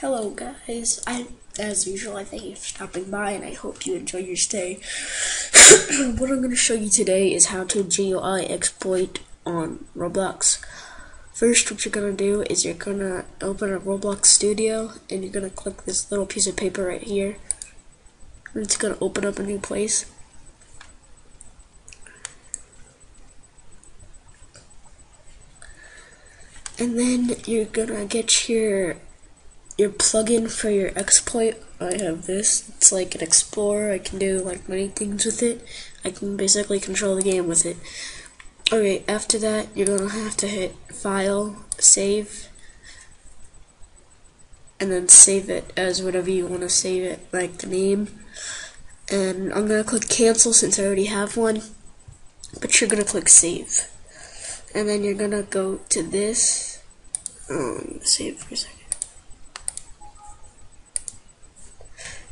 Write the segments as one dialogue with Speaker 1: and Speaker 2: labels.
Speaker 1: Hello, guys. I, as usual, I thank you for stopping by, and I hope you enjoy your stay. what I'm going to show you today is how to GUI exploit on Roblox. First, what you're going to do is you're going to open a Roblox Studio, and you're going to click this little piece of paper right here. And it's going to open up a new place. And then you're going to get your your plugin for your exploit. I have this. It's like an explorer. I can do like many things with it. I can basically control the game with it. Okay, after that, you're gonna have to hit File, Save, and then save it as whatever you want to save it, like the name. And I'm gonna click Cancel since I already have one. But you're gonna click Save, and then you're gonna go to this. Um, save for a second.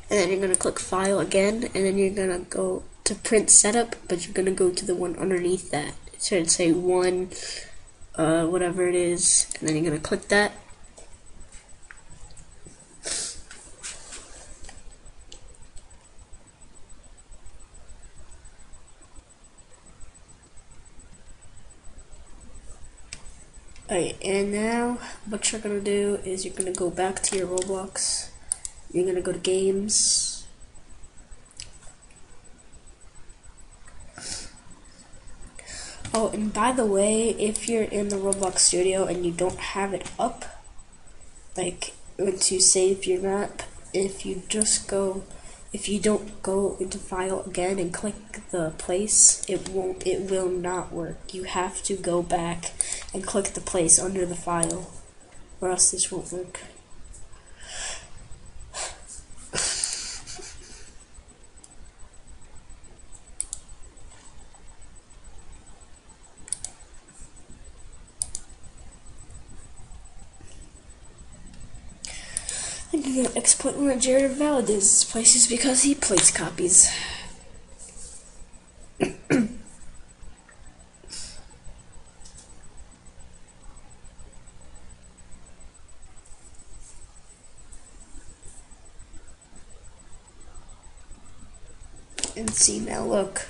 Speaker 1: And then you're going to click file again and then you're going to go to print setup but you're going to go to the one underneath that. It should say one uh, whatever it is and then you're going to click that. Alright, and now what you're gonna do is you're gonna go back to your Roblox you're gonna go to games. Oh, and by the way, if you're in the Roblox studio and you don't have it up, like once you save your map, if you just go, if you don't go into file again and click the place, it won't, it will not work. You have to go back and click the place under the file, or else this won't work. Gonna exploit of Jared Valdez's places because he plays copies. and see now look.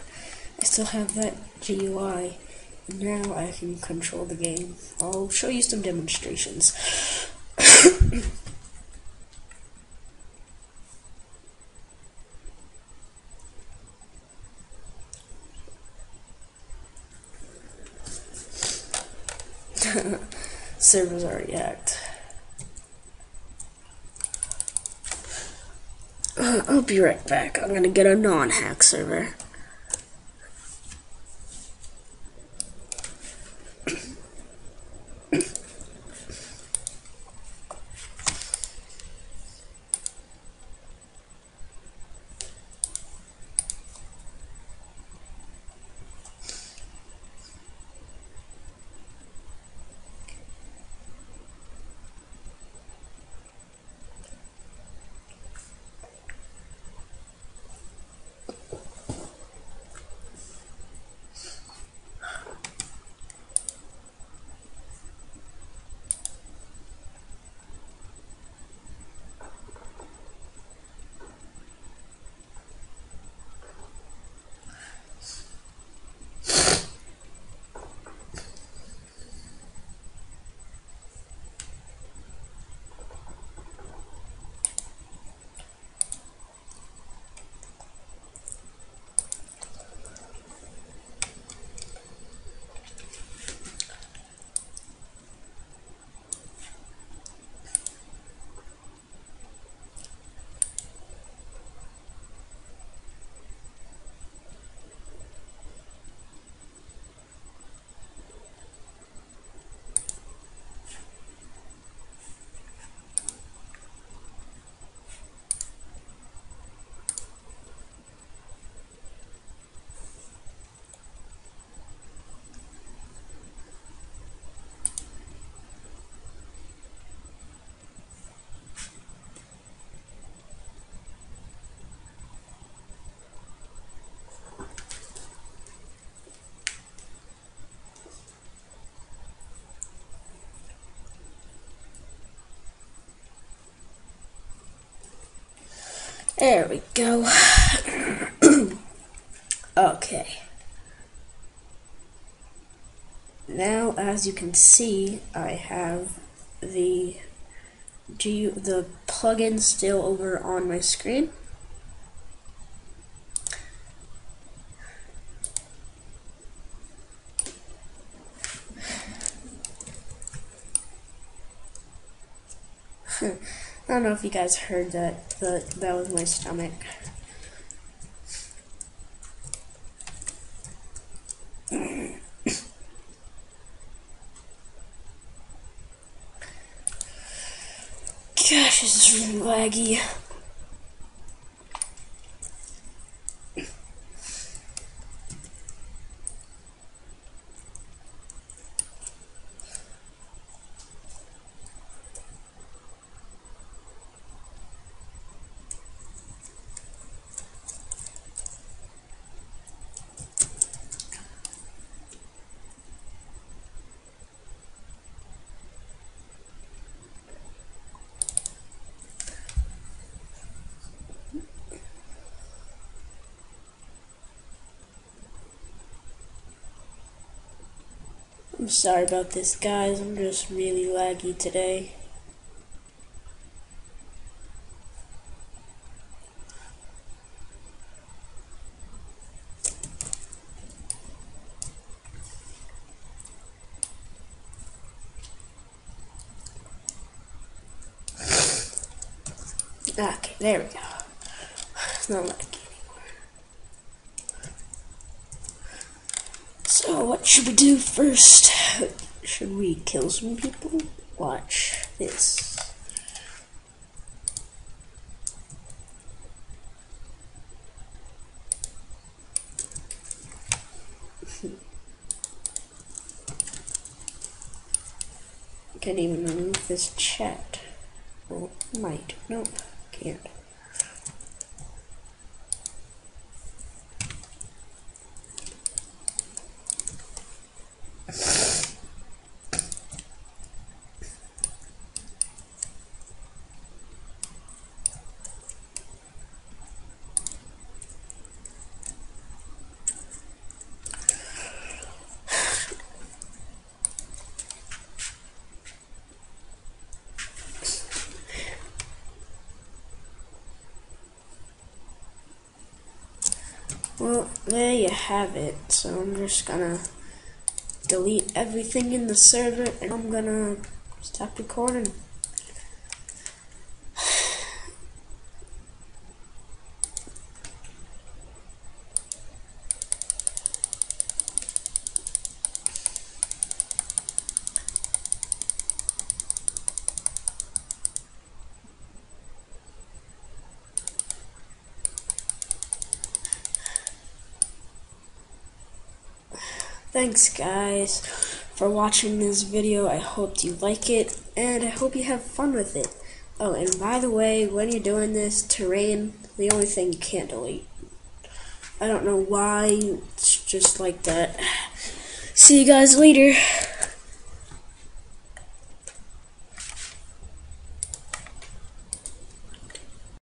Speaker 1: I still have that GUI now I can control the game. I'll show you some demonstrations Server's already hacked. Uh, I'll be right back. I'm gonna get a non-hack server. There we go. okay. Now, as you can see, I have the G the plugin still over on my screen. I don't know if you guys heard that, but that was my stomach. Gosh, this is really laggy. I'm sorry about this, guys. I'm just really laggy today. Okay, there we go. It's not laggy. So, what should we do first? Should we kill some people? Watch this. Can't even remove this chat. Oh, might. Nope, can't. Well, there you have it. So I'm just gonna delete everything in the server and I'm gonna stop recording. Thanks guys for watching this video. I hope you like it and I hope you have fun with it. Oh, and by the way, when you're doing this, terrain, the only thing you can't delete. I don't know why, it's just like that. See you guys later.